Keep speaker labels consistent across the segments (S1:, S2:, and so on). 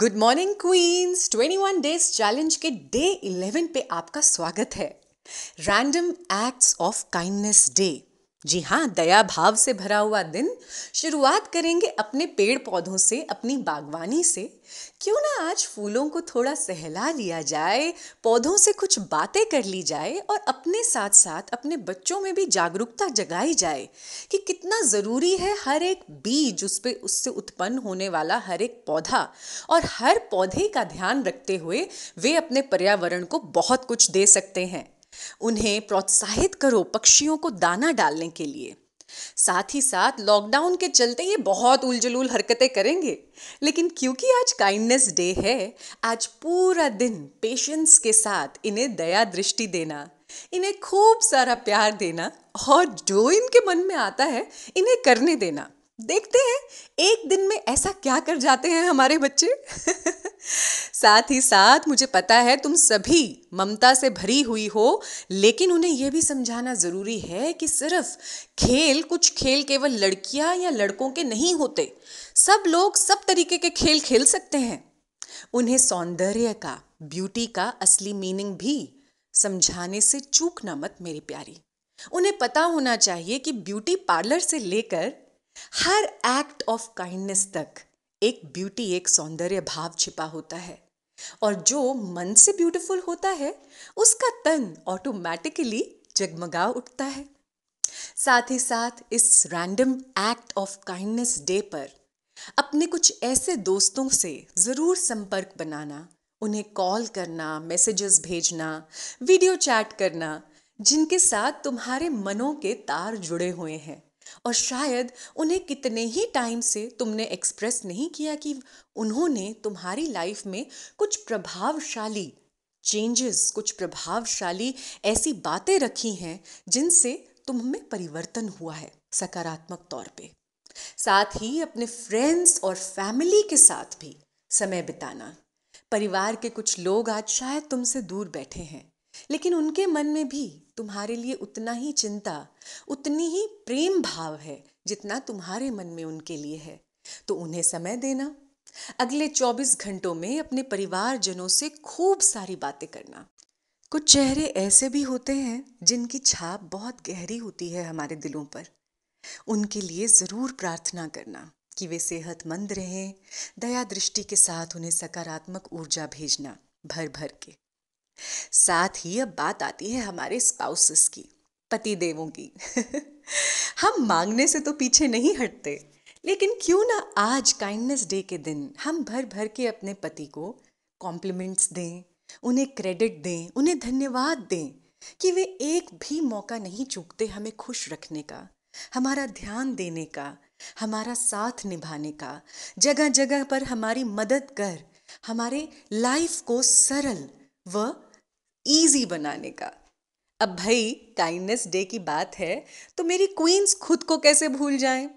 S1: Good morning queens 21 days challenge के day 11 पे आपका स्वागत है। Random acts of kindness day जी हाँ दया भाव से भरा हुआ दिन। शुरुआत करेंगे अपने पेड़ पौधों से, अपनी बागवानी से। क्यों ना आज फूलों को थोड़ा सहला लिया जाए, पौधों से कुछ बातें कर ली जाए और अपने साथ साथ अपने बच्चों में भी जागरूकता जगाई जाए कि कितना ज़रूरी है हर एक बीज उस पर उससे उत्पन्न होने वाला हर एक पौधा। और हर पौधे का ध्यान रखते हुए वे अपने पर्यावरण को बहुत कुछ दे सकते हैं। उन्हें प्रोत्साहित करो पक्षियों को दाना डालने के लिए। साथ ही साथ लॉकडाउन के चलते ये बहुत उलझुल हरकतें करेंगे। लेकिन क्योंकि आज काइंडनेस डे है, आज पूरा दिन पेशेंस के साथ इन्हें दया दृष्टि देना, इन्हें खूब सारा प्यार देना और जो इनके मन में आता है, इन्हें करने देना। देखते हैं, एक दिन में ऐसा क्या कर जाते हैं हमारे बच्चे? साथ ही साथ मुझे पता है तुम सभी ममता से भरी हुई हो, लेकिन उन्हें यह भी समझाना ज़रूरी है कि सिर्फ़ खेल कुछ खेल केवल लड़कियाँ या लड़कों के नहीं होते। सब लोग सब तरीके के खेल खेल सकते हैं। उन्हें सौंदर्य का, ब्यूटी का असली मीनिंग भी समझाने से चूकना मत मेरी प्यारी। उन्हें पता होना चाहिए कि ब्यूटी पार्लर से लेकर हर एक्ट ऑफ़ काइंडनेस तक एक ब्यूटी एक सौंदर्य भाव छिपा होता है। और जो मन से ब्यूटीफुल होता है, उसका तन ऑटोमेटिकली जगमगा उठता है। साथ ही साथ इस random act of kindness day पर अपने कुछ ऐसे दोस्तों से ज़रूर संपर्क बनाना, उन्हें कॉल करना मैसेजेस भेजना वीडियो चैट करना, जिनके साथ तुम्हारे मनों के तार जुड़े हुए हैं। और शायद उन्हें कितने ही टाइम से तुमने एक्सप्रेस नहीं किया कि उन्होंने तुम्हारी लाइफ में कुछ प्रभावशाली चेंजेस कुछ प्रभावशाली ऐसी बातें रखी हैं जिनसे तुम में परिवर्तन हुआ है सकारात्मक तौर पे। साथ ही अपने फ्रेंड्स और फैमिली के साथ भी समय बिताना। परिवार के कुछ लोग आज शायद तुमसे दूर बैठे हैं, लेकिन उनके मन में भी तुम्हारे लिए उतना ही चिंता, उतनी ही प्रेम भाव है जितना तुम्हारे मन में उनके लिए है। तो उन्हें समय देना। अगले 24 घंटों में अपने परिवारजनों से खूब सारी बातें करना। कुछ चेहरे ऐसे भी होते हैं जिनकी छाप बहुत गहरी होती है हमारे दिलों पर। उनके लिए ज़रूर प्रार्थना करना कि वे सेहतमंद रहें, दया दृष्टि के साथ उन्हें सकारात्मक ऊर्जा भेजना भर भर के। साथ ही अब बात आती है हमारे स्पाउसेस की पति देवों की। हम मांगने से तो पीछे नहीं हटते, लेकिन क्यों ना आज काइंडनेस डे के दिन हम भर भर के अपने पति को कॉम्प्लीमेंट्स दें, उन्हें क्रेडिट दें, उन्हें धन्यवाद दें कि वे एक भी मौका नहीं चूकते हमें खुश रखने का, हमारा ध्यान देने का, हमारा साथ निभाने का जगह जगह पर हमारी मदद कर, हमारे लाइफ को सरल व इजी बनाने का। अब भाई काइंडनेस डे की बात है तो मेरी क्वींस खुद को कैसे भूल जाएँ?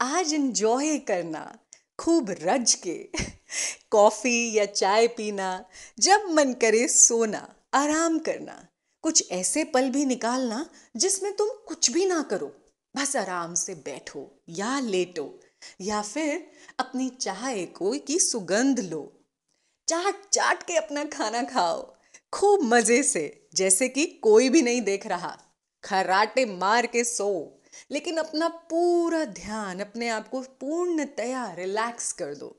S1: आज इंजॉय करना, खूब रज के कॉफ़ी या चाय पीना, जब मन करे सोना, आराम करना, कुछ ऐसे पल भी निकालना, जिसमें तुम कुछ भी ना करो, बस आराम से बैठो या लेटो, या फिर अपनी चाय को की सुगंध लो। चाट चाट के अपना खाना खाओ खूब मज़े से, जैसे कि कोई भी नहीं देख रहा। खराटे मार के सो, लेकिन अपना पूरा ध्यान, अपने आप को पूर्णतया रिलैक्स कर दो।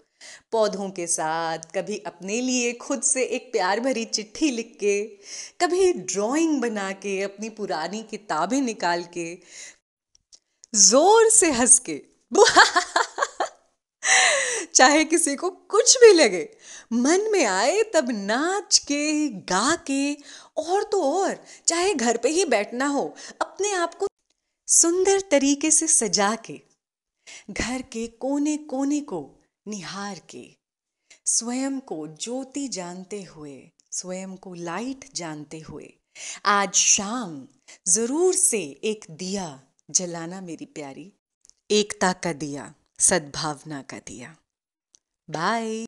S1: पौधों के साथ कभी अपने लिए खुद से एक प्यार भरी चिट्ठी लिख के, कभी ड्राइंग बना के, अपनी पुरानी किताबें निकाल के, ज़ोर से हंस के। चाहे किसी को कुछ भी लगे, मन में आए तब नाच के, गा के, और तो और, चाहे घर पे ही बैठना हो, अपने आप को सुंदर तरीके से सजा के, घर के कोने कोने को निहार के, स्वयं को ज्योति जानते हुए, स्वयं को लाइट जानते हुए, आज शाम ज़रूर से एक दिया जलाना मेरी प्यारी, एकता का दिया, सद्भावना का दिया। Bye.